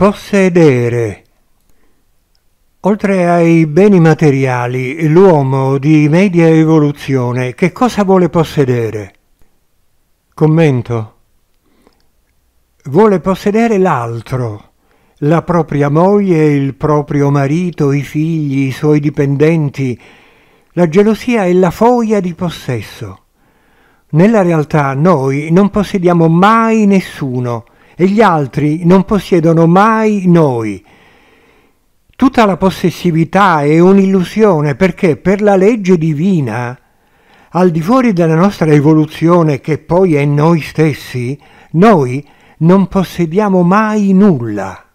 Possedere. Oltre ai beni materiali, l'uomo di media evoluzione che cosa vuole possedere? Commento. Vuole possedere l'altro, la propria moglie, il proprio marito, i figli, i suoi dipendenti. La gelosia è la foglia di possesso. Nella realtà noi non possediamo mai nessuno e gli altri non possiedono mai noi. Tutta la possessività è un'illusione perché per la legge divina, al di fuori della nostra evoluzione che poi è noi stessi, noi non possediamo mai nulla.